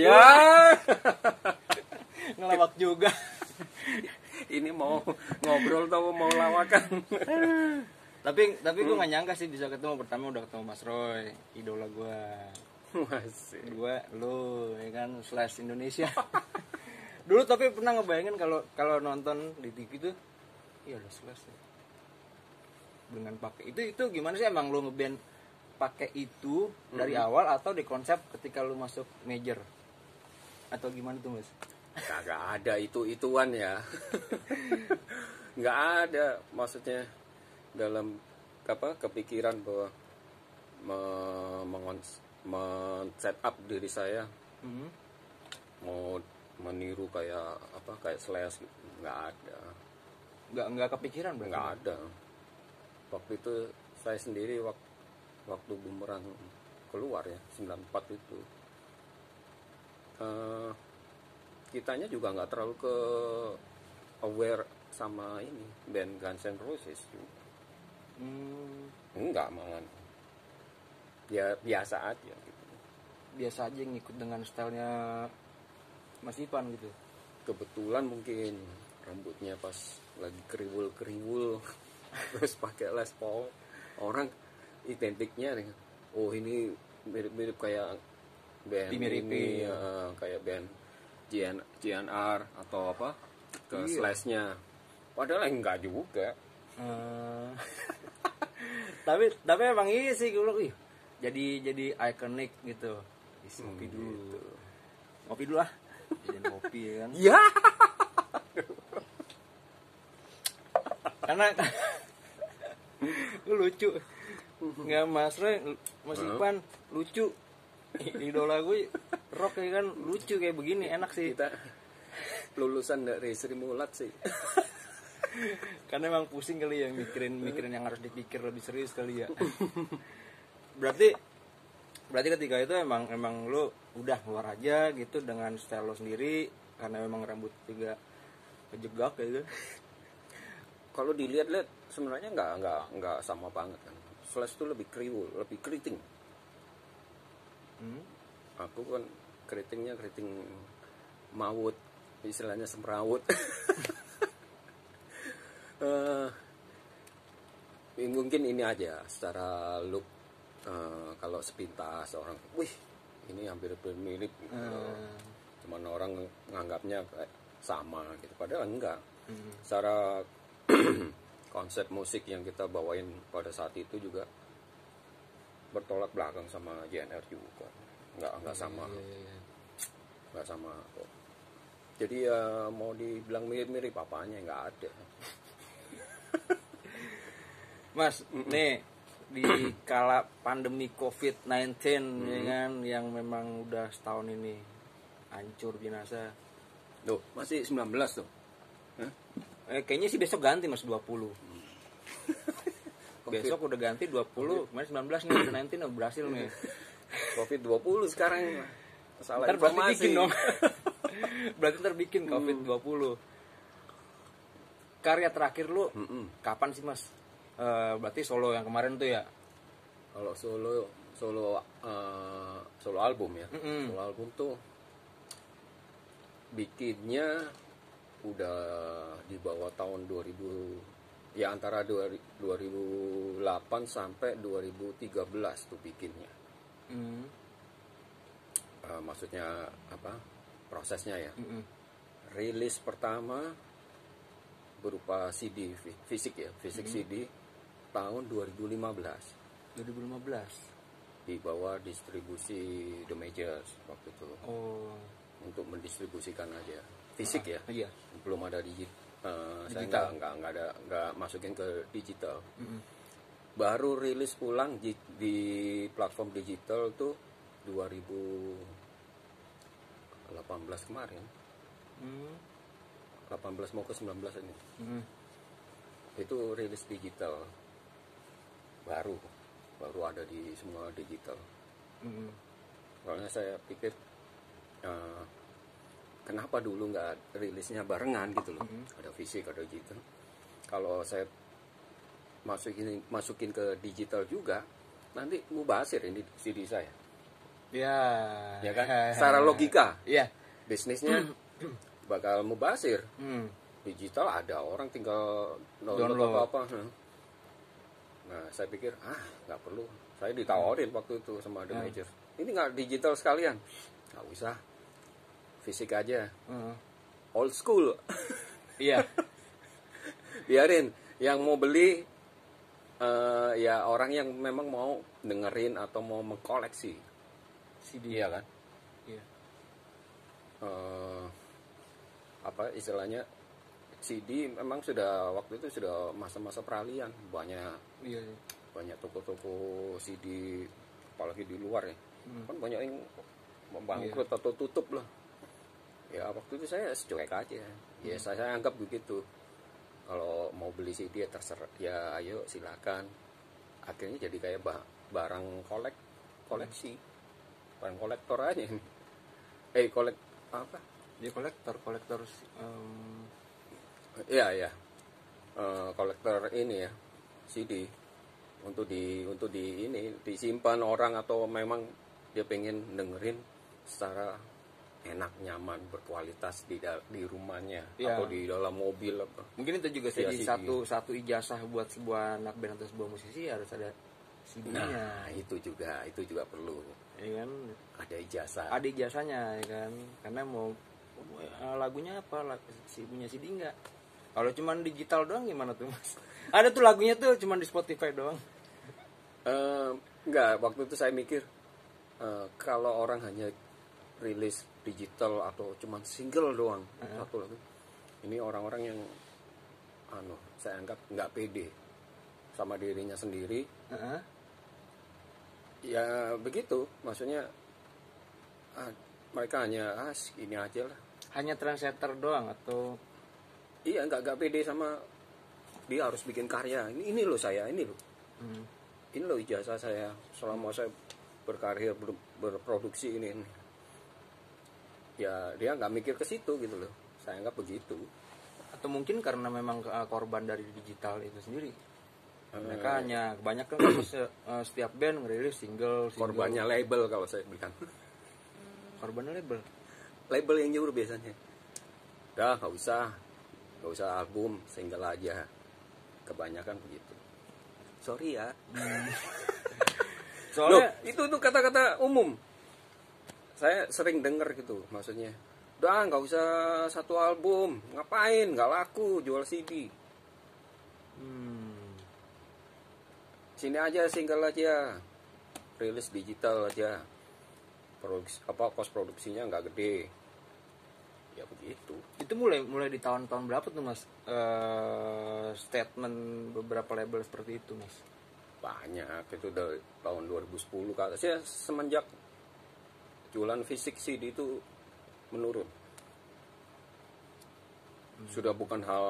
Iya ngelawak juga. Ini mau ngobrol atau mau lawakan? Tapi tapi gue nggak nyangka sih bisa ketemu. Pertama udah ketemu Mas Roy idola gue masih. Gue lu ya kan slash Indonesia. Dulu tapi pernah ngebayangin kalau kalau nonton di TV tuh iya ada slash ya. dengan pakai itu itu gimana sih emang lu ngeband pakai itu dari awal atau di konsep ketika lu masuk major atau gimana tuh mas? Kagak ada itu ituan ya. Nggak ada maksudnya dalam apa kepikiran bahwa me- mengon- men-set up diri saya. Mhm. mau meniru kayak apa kayak slash gitu. nggak ada. Nggak nggak kepikiran berarti? Nggak ada. Waktu itu saya sendiri waktu waktu bumerang keluar ya 94 itu eh, kitanya juga nggak terlalu ke aware sama ini band Guns N' Roses juga. Hmm, enggak malah. Ya biasa aja gitu. Biasa aja ngikut dengan stylenya Mas Ipan gitu. Kebetulan mungkin rambutnya pas lagi kriwul terus pakai les Paul orang identiknya nih oh ini mirip-mirip kayak band Dimiripin. ini eh, kayak band GN, GNR atau apa ke Iya. slashnya. Padahal enggak juga. Eh, tapi tapi emang iya sih gue bilang, "Ih, jadi jadi ikonik gitu. Isi, ngopi Hmm, dulu. gitu. ngopi dulu lah. Jadi ngopi ya kan? Ya karena lu lucu. Nggak mas Roy mas? Ipan lucu idola gue rock ya kan lucu kayak begini enak sih. Kita lulusan dari Sri Mulat sih. Karena emang pusing kali ya mikirin mikirin yang harus dipikir lebih serius kali ya. Berarti berarti ketika itu emang emang lu udah keluar aja gitu dengan style lo sendiri karena memang rambut juga kejegak gitu kalau dilihat-lihat sebenarnya nggak nggak nggak sama banget kan. Slash itu lebih kriwul lebih keriting hmm? aku kan keritingnya keriting maut istilahnya semrawut ini mungkin ini aja secara look eh, kalau sepintas orang wih ini hampir mirip gitu. Hmm. cuman orang nganggapnya kayak sama gitu padahal enggak Hmm. secara konsep musik yang kita bawain pada saat itu juga bertolak belakang sama JNR juga nggak nggak sama Iya, iya, iya. nggak sama kok jadi ya mau dibilang mirip-mirip apanya nggak ada Mas, nih di kala pandemi COVID-19 ya kan yang memang udah setahun ini hancur binasa. tuh masih 19 tuh Hah? Eh kayaknya sih besok ganti Mas 20. besok udah ganti 20, kemarin 19 nih, udah 19 udah berhasil nih. covid 20 sekarang salah Ntar berarti bikin dong. berarti ntar bikin COVID 20. Karya terakhir lu Mm-mm. kapan sih Mas? Eh, berarti solo yang kemarin tuh ya. kalau solo solo eh, solo album ya Mm-mm. solo album tuh bikinnya udah di bawah tahun 2000 ya antara 2000 2008 sampai 2013 tuh bikinnya Hmm. Eh, maksudnya apa prosesnya ya Mm-mm. rilis pertama berupa CD fi- fisik ya fisik CD tahun 2015 2015. di bawah distribusi The Majors waktu itu Oh. untuk mendistribusikan aja fisik ya Iya. belum ada digit saya Digital. nggak nggak nggak ada nggak masukin ke digital Mm-mm. baru rilis pulang di, di platform digital tuh 2018 kemarin Hmm. 18 mau ke 19 ini Hmm. itu rilis digital baru baru ada di semua digital Hmm. soalnya saya pikir eh, kenapa dulu nggak rilisnya barengan gitu loh? Mhm. ada fisik ada digital. Kalau saya masukin masukin ke digital juga nanti mubasir ini CD saya. Ya. Ya kan? Secara logika. Iya bisnisnya bakal mubasir. Hmm. digital ada orang tinggal download, Download. apa apa nah saya pikir ah nggak perlu. Saya ditawarin waktu itu sama the Hmm. major. Ini nggak digital sekalian. Nggak usah fisik aja. Heeh. old school. Iya. Biarin yang mau beli eh, ya orang yang memang mau dengerin atau mau mengkoleksi CD iya kan? Iya. Eh, apa istilahnya CD memang sudah waktu itu sudah masa-masa peralihan. Banyak. Iya iya. banyak toko-toko CD apalagi di luar ya. Hmm. kan banyak yang bangkrut atau tutup lah ya waktu itu saya cuek aja. Ya Hmm. saya, saya anggap begitu. Kalau mau beli CD ya terserah. Ya ayo silakan. Akhirnya jadi kayak ba- barang kolek koleksi. Barang kolektor aja. Eh kolek apa? Dia kolektor kolektor em, Iya ya, kolektor ini ya CD untuk di untuk di ini disimpan orang atau memang dia pengen dengerin secara enak nyaman berkualitas di di rumahnya Iya. atau di dalam mobil apa. mungkin itu juga Iya, jadi satu satu ijazah buat sebuah anak band atau sebuah musisi harus ada CD-nya Nah itu juga itu juga perlu. Ya kan? Ada ijazah. ada ijazahnya ya kan? Karena mau lagunya apa? Si punya CD enggak kalau cuman digital doang gimana tuh mas? Ada tuh lagunya tuh cuman di Spotify doang. Eh, enggak waktu itu saya mikir eh, kalau orang hanya rilis digital atau cuman single doang satu lagu ini orang-orang yang anu saya anggap nggak pede sama dirinya sendiri. Heeh. ya begitu. Maksudnya ah, mereka hanya ah ini aja lah. Hanya translator doang atau? Iya nggak nggak pede sama dia harus bikin karya. Ini ini loh saya ini loh. Hmm, ini loh ijazah saya selama saya berkarya ber- berproduksi ini ya dia nggak mikir ke situ gitu loh. Saya anggap begitu. Atau mungkin karena memang eh, korban dari digital itu sendiri. Eh. mereka hanya kebanyakan kan eh, setiap band ngerilis single, single. Korbannya label kalau saya bilang. Korban label? Label yang nyuruh biasanya. Udah nggak usah. Nggak usah album single aja. Kebanyakan begitu. Sorry ya. Loh, soalnya itu itu kata-kata umum saya sering dengar gitu maksudnya. Udah nggak usah satu album. Ngapain? Nggak laku jual CD hmm, sini aja single aja. Rilis digital aja. Produksi apa kos produksinya nggak gede. Ya begitu. Itu mulai mulai di tahun-tahun berapa tuh mas? Eh, statement beberapa label seperti itu mas? Banyak. Itu dari tahun 2010 ke atas ya semenjak jualan fisik CD itu menurun. Sudah bukan hal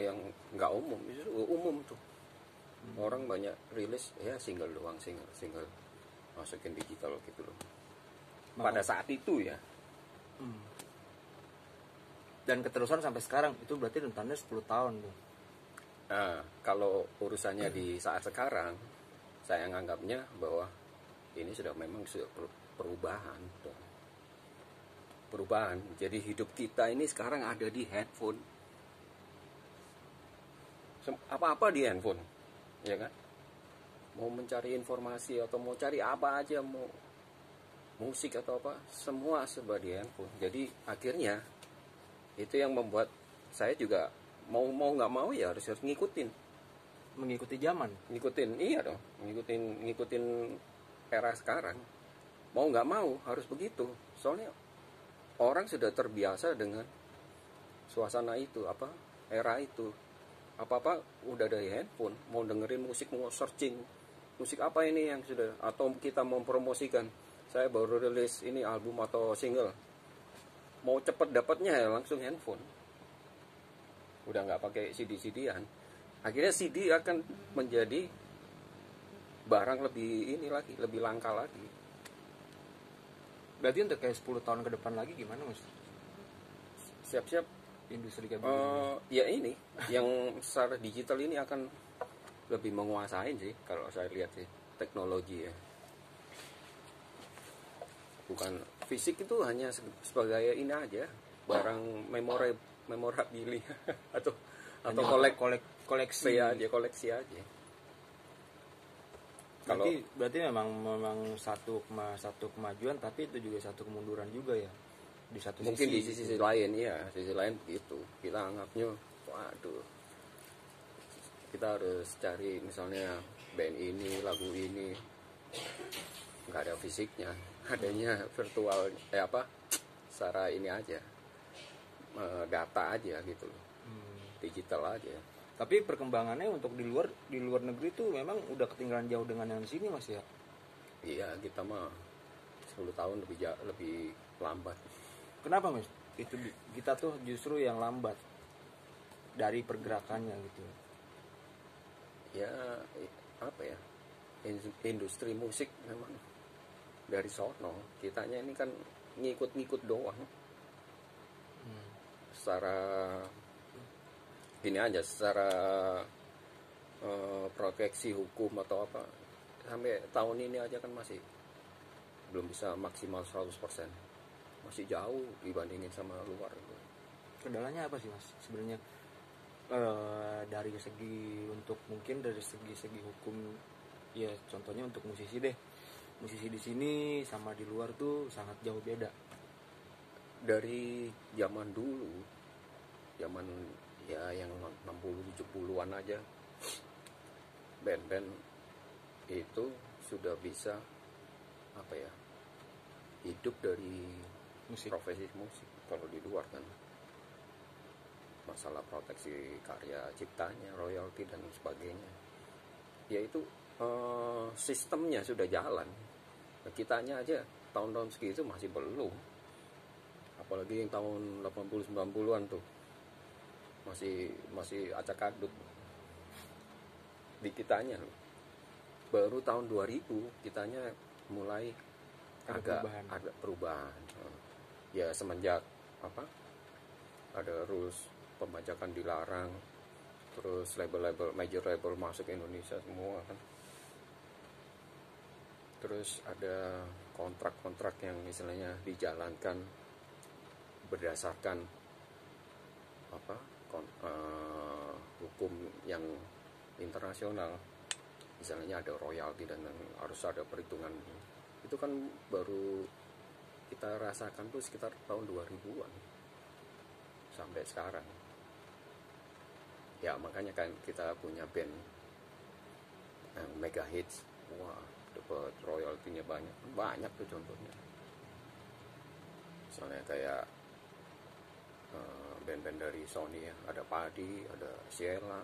yang nggak umum itu umum tuh. Orang banyak rilis ya single doang single single masukin digital gitu loh. Pada saat itu ya. Hmm. dan keterusan sampai sekarang itu berarti rentannya 10 tahun tuh. Nah, kalau urusannya di saat sekarang, saya menganggapnya bahwa ini sudah memang sudah perubahan. tuh. Perubahan. Jadi hidup kita ini sekarang ada di handphone. Apa-apa di handphone, ya kan? Mau mencari informasi atau mau cari apa aja, mau musik atau apa, semua serba di handphone. Jadi akhirnya itu yang membuat saya juga mau mau nggak mau ya harus harus ngikutin mengikuti zaman ngikutin iya dong ngikutin ngikutin era sekarang mau nggak mau harus begitu. Soalnya orang sudah terbiasa dengan suasana itu apa era itu. Apa apa udah dari handphone mau dengerin musik mau searching musik apa ini yang sudah atau kita mau promosikan saya baru rilis ini album atau single. Mau cepet dapatnya ya langsung handphone. Udah nggak pakai CD CDan akhirnya CD akan menjadi barang lebih ini lagi lebih langka lagi berarti untuk kayak 10 tahun ke depan lagi gimana mas? Siap-siap. Industri kayak eh, ya ini yang secara digital ini akan lebih menguasain sih kalau saya lihat sih teknologi ya. Bukan fisik itu hanya se- sebagai ini aja barang memori memorabilia atau atau kolek kolek koleksi. koleksi aja koleksi aja kalau Berarti, berarti memang memang satu kema- satu kemajuan tapi itu juga satu kemunduran juga ya? Di satu mungkin di sisi, sisi lain ya sisi lain begitu. Kita anggapnya waduh kita harus cari misalnya band ini lagu ini. Nggak ada fisiknya adanya virtual eh apa secara ini aja eh, data aja gitu loh. Hmm. digital aja Tapi perkembangannya untuk di luar di luar negeri tuh memang udah ketinggalan jauh dengan yang di sini mas ya. iya kita mah 10 tahun lebih ja- lebih lambat Kenapa mas? Itu kita tuh justru yang lambat dari pergerakannya gitu. ya apa ya in- industri musik memang dari sono kitanya ini kan ngikut-ngikut doang Hmm. secara ini aja secara eh, proteksi hukum atau apa sampai tahun ini aja kan masih belum bisa maksimal 100% masih jauh dibandingin sama luar. Kendalanya apa sih mas? Sebenarnya Eh, dari segi untuk mungkin dari segi-segi hukum ya contohnya untuk musisi deh. Musisi di sini sama di luar tuh sangat jauh beda. Dari zaman dulu zaman ya yang 60 70-an aja. Band-band itu sudah bisa apa ya hidup dari musik. profesi musik. Kalau di luar kan masalah proteksi karya ciptanya royalti dan sebagainya. Yaitu eh, sistemnya sudah jalan. Kitanya aja tahun-tahun segitu masih belum. Apalagi yang tahun 80 90-an tuh masih masih acak adut di kitanya loh. baru tahun 2000 kitanya mulai Ada agak perubahan. ada perubahan ya semenjak apa ada rules pembajakan dilarang terus label-label major label masuk Indonesia semua kan terus ada kontrak-kontrak yang misalnya dijalankan berdasarkan apa eh, hukum yang internasional. Misalnya ada royalti dan harus ada perhitungan. Itu kan baru kita rasakan tuh sekitar tahun 2000-an sampai sekarang. Ya makanya kan kita punya band yang mega hits. Wah dapat royaltinya banyak. Banyak tuh contohnya. Misalnya kayak eh, band-band dari Sony ya ada Padi ada Sheila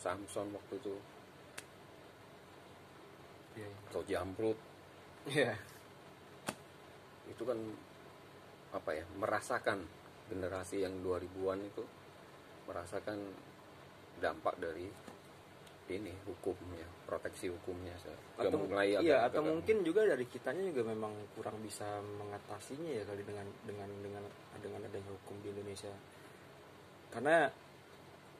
Samson waktu itu Iya. atau Jamrut Iya. itu kan apa ya merasakan generasi yang 2000-an itu merasakan dampak dari ini hukumnya proteksi hukumnya atau mulai iya atau mungkin juga dari kitanya juga memang kurang bisa mengatasinya ya kali dengan dengan dengan dengan adanya hukum di Indonesia. Karena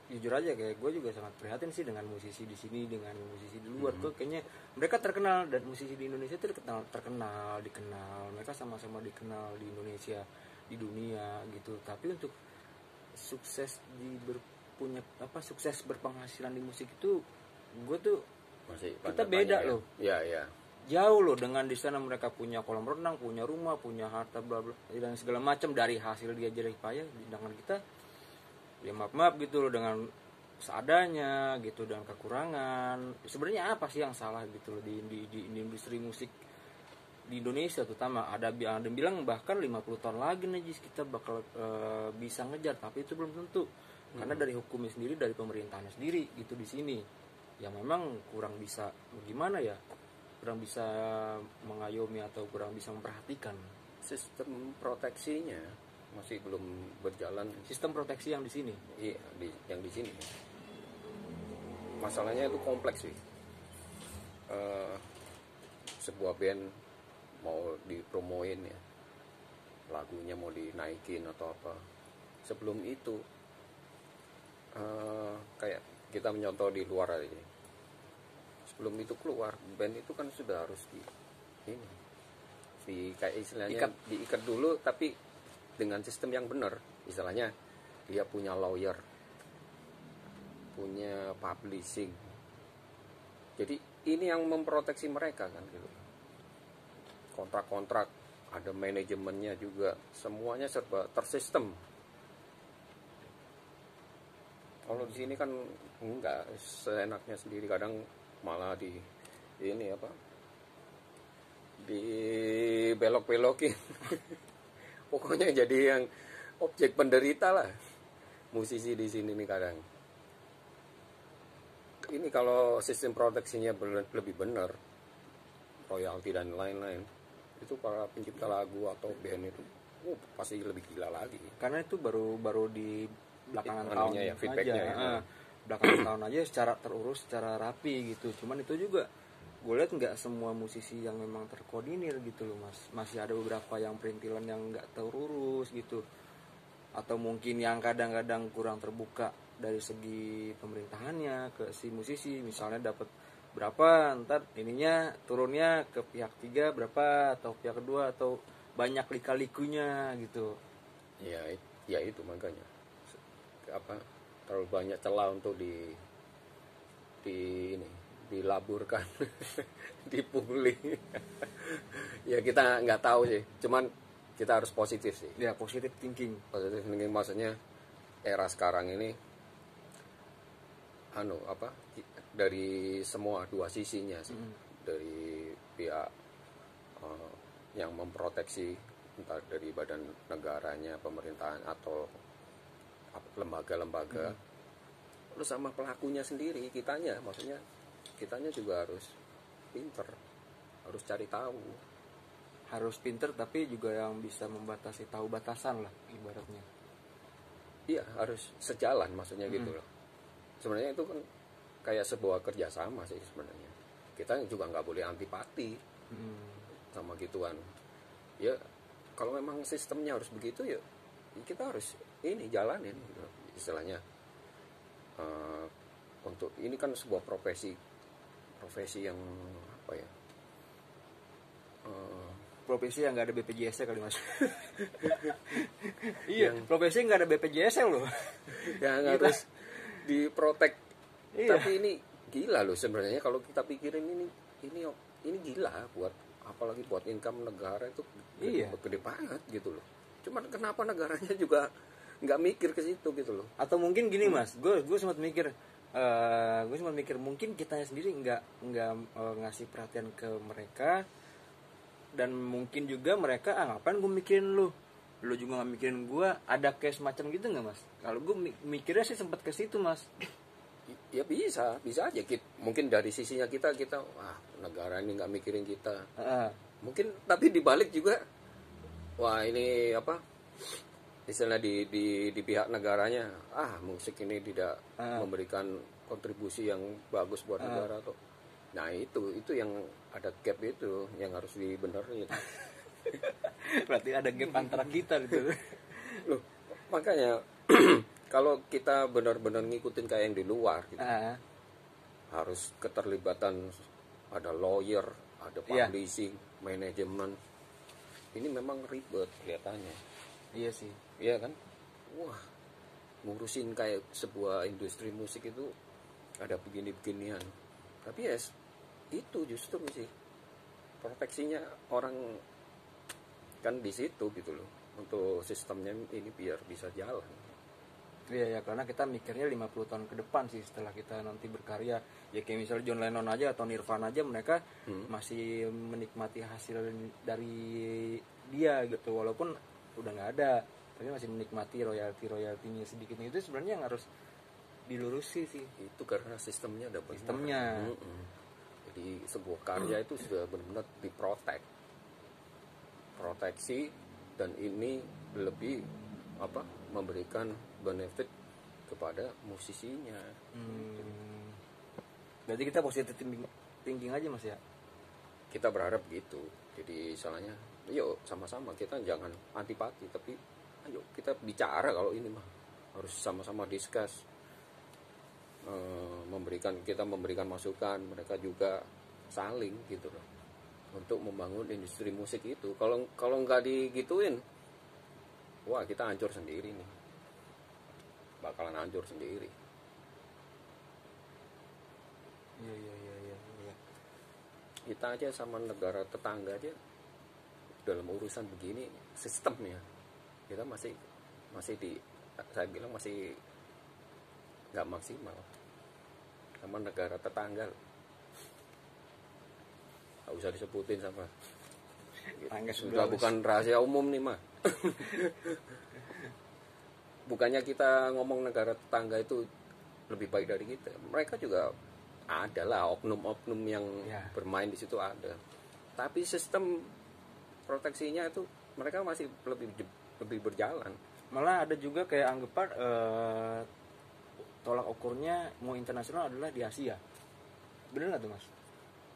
jujur aja kayak gue juga sangat prihatin sih dengan musisi di sini dengan musisi di luar. Mhm. tuh kayaknya mereka terkenal dan musisi di Indonesia tuh terkenal terkenal dikenal. Mereka sama-sama dikenal di Indonesia di dunia gitu. Tapi untuk sukses di berpunya apa sukses berpenghasilan di musik itu gue tuh masih kita beda ya. loh. ya ya jauh loh dengan di sana mereka punya kolam renang, punya rumah, punya harta bla bla dan segala macam. Dari hasil dia jerih payah sedangkan kita ya maaf maaf gitu loh dengan seadanya gitu dengan kekurangan. Sebenarnya apa sih yang salah gitu loh di, di, di, di industri musik di Indonesia terutama? Ada ada yang bilang bahkan 50 tahun lagi nih kita bakal eh, bisa ngejar tapi itu belum tentu karena dari hukumnya sendiri dari pemerintahannya sendiri gitu di sini. Yang memang kurang bisa gimana ya kurang bisa mengayomi atau kurang bisa memperhatikan. Sistem proteksinya masih belum berjalan. Sistem proteksi yang di sini. Iya di yang di sini. Masalahnya itu kompleks sih. Eh, sebuah band mau dipromoin ya lagunya mau dinaikin atau apa. Sebelum itu eh, kayak kita menyontoh di luar aja. Sebelum itu keluar band itu kan sudah harus di ini di kayak istilahnya Ikat. diikat dulu tapi dengan sistem yang benar. Istilahnya dia punya lawyer punya publishing. Jadi ini yang memproteksi mereka kan gitu. Kontrak-kontrak ada manajemennya juga. Semuanya serba tersistem kalau di sini kan enggak seenaknya sendiri. Kadang malah di ini apa di belok-belokin. Pokoknya jadi yang objek penderita lah musisi di sini nih kadang. Ini kalau sistem proteksinya lebih benar royalti dan lain-lain itu para pencipta lagu atau band itu oh, pasti lebih gila lagi. Karena itu baru baru di belakangan Anunya tahun ya, feedbacknya aja ya. Ah, belakangan tahun aja secara terurus secara rapi gitu. Cuman itu juga gue lihat nggak semua musisi yang memang terkoordinir gitu loh mas. Masih ada beberapa yang perintilan yang nggak terurus gitu. Atau mungkin yang kadang-kadang kurang terbuka dari segi pemerintahannya ke si musisi. Misalnya dapat berapa ntar ininya turunnya ke pihak tiga berapa atau pihak kedua atau banyak lika-likunya gitu. Ya ya itu makanya apa terlalu banyak celah untuk di di ini dilaburkan dipungli. Ya kita nggak tahu sih. Cuman kita harus positif sih. Ya positive thinking. Positif thinking maksudnya era sekarang ini anu apa dari semua dua sisinya sih. Dari pihak eh, yang memproteksi entah dari badan negaranya pemerintahan atau lembaga-lembaga. Terus sama pelakunya sendiri kitanya. Maksudnya kitanya juga harus pinter harus cari tahu. Harus pinter tapi juga yang bisa membatasi tahu batasan lah ibaratnya. Iya harus sejalan maksudnya gitu loh. Sebenarnya itu kan kayak sebuah kerjasama sih sebenarnya. Kita juga nggak boleh antipati Hmm. sama gituan. Ya kalau memang sistemnya harus begitu ya kita harus ini jalanin gitu. istilahnya Eh, untuk ini kan sebuah profesi profesi yang apa ya Eh, profesi yang nggak ada BPJS kali mas iya profesi yang nggak ada BPJS loh yang harus diprotek Iya. tapi ini gila loh sebenarnya kalau kita pikirin ini ini ini gila buat apalagi buat income negara itu gede, Iya. gede banget gitu loh cuman kenapa negaranya juga nggak mikir ke situ gitu loh. Atau mungkin gini mas gue gue sempat mikir eh gue sempat mikir mungkin kitanya sendiri nggak nggak eh, ngasih perhatian ke mereka dan mungkin juga mereka ah ngapain gue mikirin lu? Lu juga nggak mikirin gue ada kayak semacam gitu nggak mas? Kalau gue mi- mikirnya sih sempat ke situ mas. Ya bisa bisa aja mungkin dari sisinya kita kita wah negara ini nggak mikirin kita. Ah, mungkin tapi dibalik juga wah ini apa istilah di di di pihak negaranya ah musik ini tidak Ah. memberikan kontribusi yang bagus buat negara tuh nah itu itu yang ada gap itu yang harus dibenerin. Berarti ada gap antara kita gitu. Loh makanya kalau kita benar-benar ngikutin kayak yang di luar gitu, Ah, harus keterlibatan ada lawyer ada Iya. publishing manajemen. Ini memang ribet kelihatannya. Iya sih Iya kan? Wah, ngurusin kayak sebuah industri musik itu ada begini-beginian. Tapi ya itu justru sih proteksinya orang kan di situ gitu loh. Untuk sistemnya ini biar bisa jalan. Iya ya karena kita mikirnya 50 tahun ke depan sih setelah kita nanti berkarya ya kayak misalnya John Lennon aja atau Nirvana aja mereka Hmm. masih menikmati hasil dari dia gitu walaupun udah nggak ada tapi masih menikmati royalti royaltinya sedikit itu sebenarnya yang harus dilurusi sih Itu karena sistemnya ada benar. Sistemnya. Mm-mm. Jadi sebuah karya itu sudah benar-benar diprotek. Proteksi dan ini lebih apa? memberikan benefit kepada musisinya. hmm. berarti kita thinking, thinking aja mas ya Kita berharap gitu. Jadi salahnya yuk sama-sama kita jangan antipati tapi ayo kita bicara kalau ini mah. Harus sama-sama discuss. Eh, memberikan kita memberikan masukan mereka juga saling gitu loh. Untuk membangun industri musik itu. Kalau kalau nggak digituin wah kita hancur sendiri nih. Bakalan hancur sendiri. Iya iya iya iya iya. kita aja sama negara tetangga aja dalam urusan begini sistemnya kita masih masih di saya bilang masih nggak maksimal. Sama negara tetangga nggak usah disebutin sama. Sudah sudah bukan rahasia umum nih mah bukannya kita ngomong negara tetangga itu lebih baik dari kita. Mereka juga ada lah oknum-oknum yang Ya. bermain di situ ada. Tapi sistem proteksinya itu mereka masih lebih lebih berjalan. Malah ada juga kayak anggapan eh, tolak ukurnya mau internasional adalah di Asia. Bener nggak tuh mas?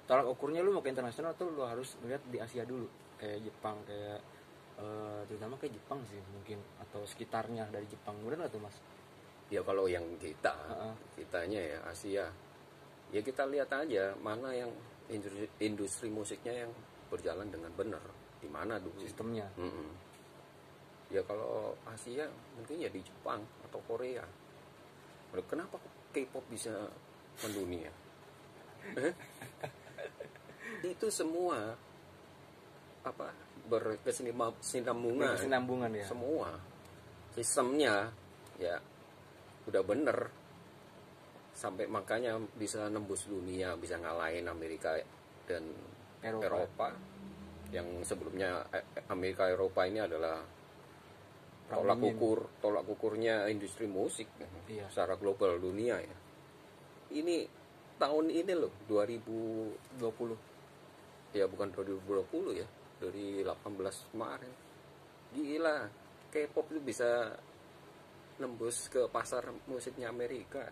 Tolak ukurnya lu mau ke internasional tuh lu harus lihat di Asia dulu. Kayak Jepang kayak eh, terutama kayak Jepang sih mungkin atau sekitarnya dari Jepang. Bener nggak tuh mas? Ya kalau yang kita Heeh. kitanya ya Asia. Ya kita lihat aja mana yang industri, industri musiknya yang berjalan dengan benar di mana dulu? Sistemnya. Mm-mm. Ya kalau Asia mungkin ya di Jepang atau Korea. Kenapa K-pop bisa mendunia? Eh? Itu semua apa berkesinambungan berkesinambungan ya semua sistemnya ya udah bener sampai makanya bisa nembus dunia bisa ngalahin Amerika dan Eropa. Eropa, yang sebelumnya eh, Amerika Eropa ini adalah tolak ukur tolak ukurnya industri musik Iya. secara global dunia ya. Ini tahun ini loh 2020 ya bukan 2020 ya dari 18 kemarin. Gila K-pop itu bisa nembus ke pasar musiknya Amerika.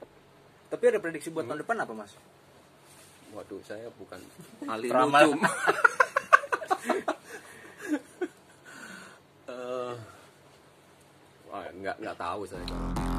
Tapi ada prediksi buat tahun depan apa mas? Waduh saya bukan ahli nujum nggak nggak tahu saya